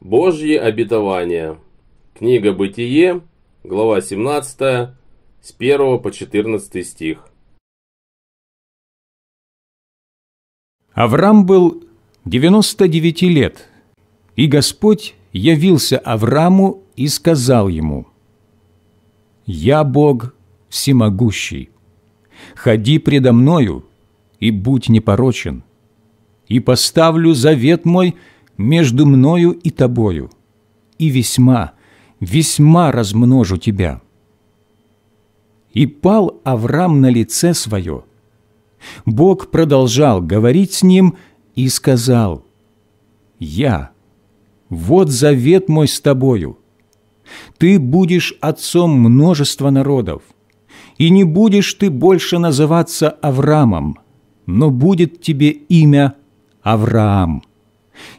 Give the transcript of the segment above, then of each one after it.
Божьи обетования. Книга Бытие, глава 17, с 1 по 14 стих. Авраам был 99 лет, и Господь явился Аврааму и сказал ему, «Я Бог всемогущий, ходи предо мною и будь непорочен, и поставлю завет мой между мною и тобою, и весьма, весьма размножу тебя». И пал Авраам на лице свое. Бог продолжал говорить с ним и сказал, «Я, вот завет мой с тобою. Ты будешь отцом множества народов, и не будешь ты больше называться Авраамом, но будет тебе имя Авраам,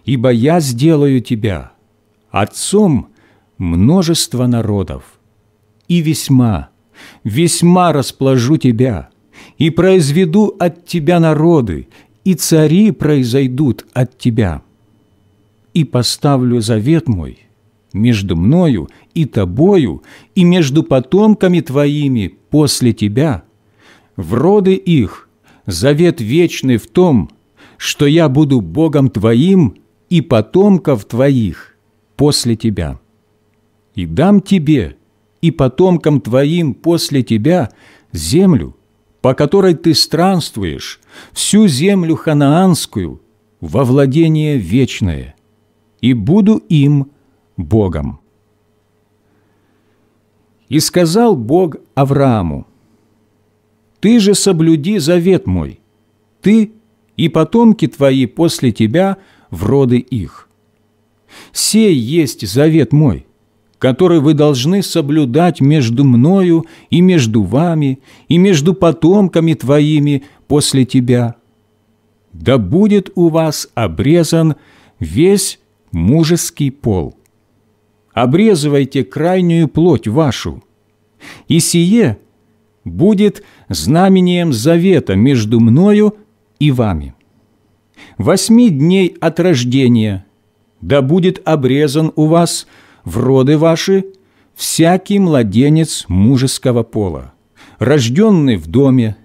ибо я сделаю тебя отцом множества народов, и весьма, весьма расположу тебя, и произведу от тебя народы, и цари произойдут от тебя. И поставлю завет мой между мною и тобою, и между потомками твоими после тебя, в роды их завет вечный в том, что я буду Богом твоим и потомков твоих после тебя. И дам тебе и потомкам твоим после тебя землю, по которой ты странствуешь, всю землю ханаанскую, во владение вечное, и буду им Богом. И сказал Бог Аврааму, «Ты же соблюди завет мой, ты и потомки твои после тебя в роды их. Сей есть завет мой, который вы должны соблюдать между мною и между вами, и между потомками твоими после тебя. Да будет у вас обрезан весь мужеский пол. Обрезывайте крайнюю плоть вашу, и сие будет знамением завета между мною и вами. Восьми дней от рождения да будет обрезан у вас – в роды ваши всякий младенец мужеского пола, рожденный в доме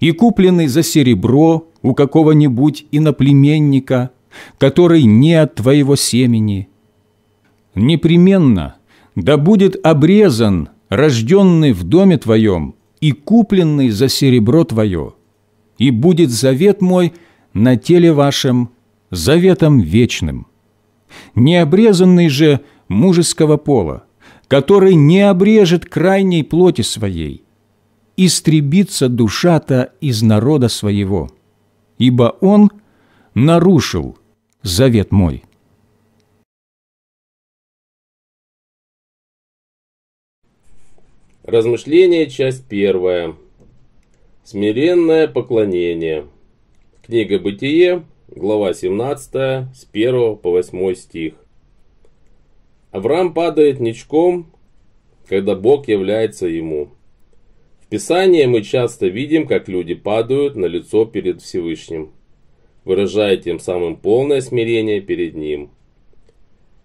и купленный за серебро у какого-нибудь иноплеменника, который не от твоего семени. Непременно да будет обрезан рожденный в доме твоем и купленный за серебро твое, и будет завет мой на теле вашем заветом вечным. Необрезанный же – мужеского пола, который не обрежет крайней плоти своей, истребится душа-то из народа своего, ибо он нарушил завет мой». Размышление, часть первая. Смиренное поклонение. Книга Бытие, глава 17, с 1 по 8 стих. Авраам падает ничком, когда Бог является ему. В Писании мы часто видим, как люди падают на лицо перед Всевышним, выражая тем самым полное смирение перед Ним.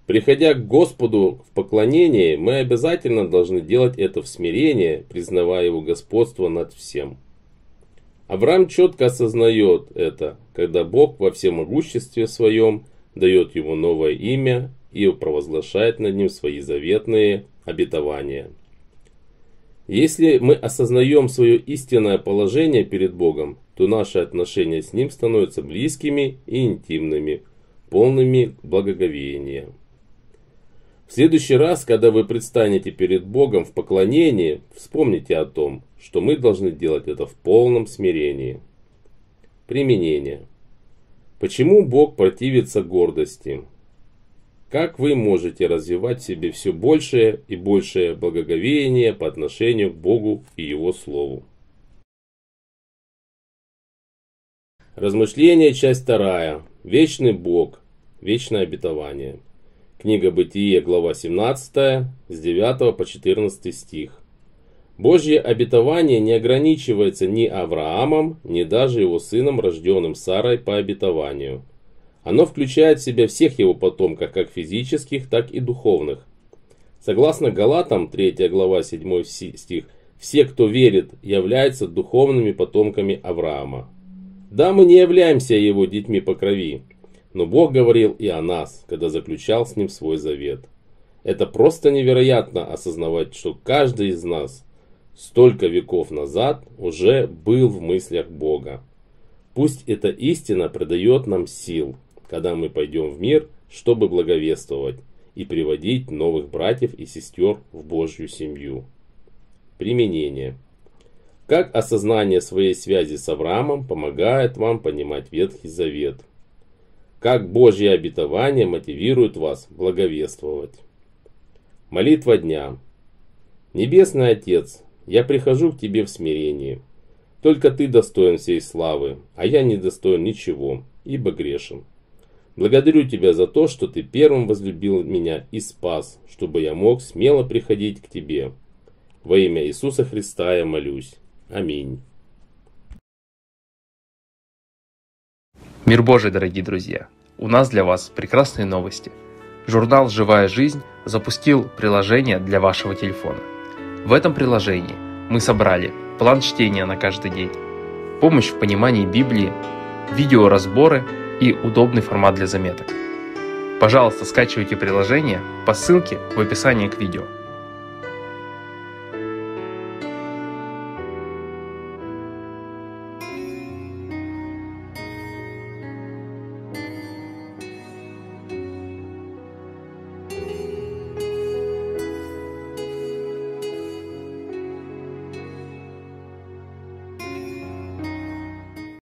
Приходя к Господу в поклонении, мы обязательно должны делать это в смирении, признавая Его господство над всем. Авраам четко осознает это, когда Бог во всемогуществе своем дает ему новое имя и провозглашает над ним свои заветные обетования. Если мы осознаем свое истинное положение перед Богом, то наши отношения с Ним становятся близкими и интимными, полными благоговения. Следующий раз, когда вы предстанете перед Богом в поклонении, вспомните о том, что мы должны делать это в полном смирении. Применение. Почему Бог противится гордости? Как вы можете развивать в себе все большее и большее благоговение по отношению к Богу и Его Слову? Размышление, часть вторая. Вечный Бог. Вечное обетование. Книга Бытие, глава 17, с 9 по 14 стих. Божье обетование не ограничивается ни Авраамом, ни даже его сыном, рожденным Сарой по обетованию – Оно включает в себя всех его потомков, как физических, так и духовных. Согласно Галатам, 3 глава, 7 стих, все, кто верит, являются духовными потомками Авраама. Да, мы не являемся его детьми по крови, но Бог говорил и о нас, когда заключал с ним свой завет. Это просто невероятно осознавать, что каждый из нас столько веков назад уже был в мыслях Бога. Пусть эта истина придает нам сил, когда мы пойдем в мир, чтобы благовествовать и приводить новых братьев и сестер в Божью семью. Применение. Как осознание своей связи с Авраамом помогает вам понимать Ветхий Завет? Как Божье обетование мотивирует вас благовествовать? Молитва дня. Небесный Отец, я прихожу к Тебе в смирении. Только Ты достоин всей славы, а я не достоин ничего, ибо грешен. Благодарю Тебя за то, что Ты первым возлюбил меня и спас, чтобы я мог смело приходить к Тебе. Во имя Иисуса Христа я молюсь. Аминь. Мир Божий, дорогие друзья! У нас для вас прекрасные новости. Журнал «Живая жизнь» запустил приложение для вашего телефона. В этом приложении мы собрали план чтения на каждый день, помощь в понимании Библии, видеоразборы и удобный формат для заметок. Пожалуйста, скачивайте приложение по ссылке в описании к видео.